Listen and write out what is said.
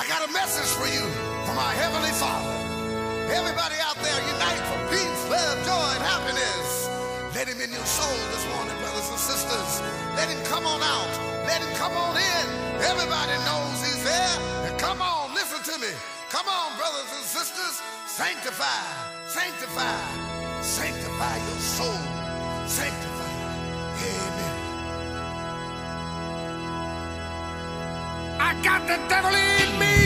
I got a message for you from our Heavenly Father. Everybody out there, unite for peace, love, joy, and happiness. Let him in your soul this morning, brothers and sisters. Let him come on out. Let him come on in. Everybody knows he's there. And come on, listen to me. Come on, brothers and sisters. Sanctify, sanctify, sanctify your soul. Sanctify. I got the devil in me.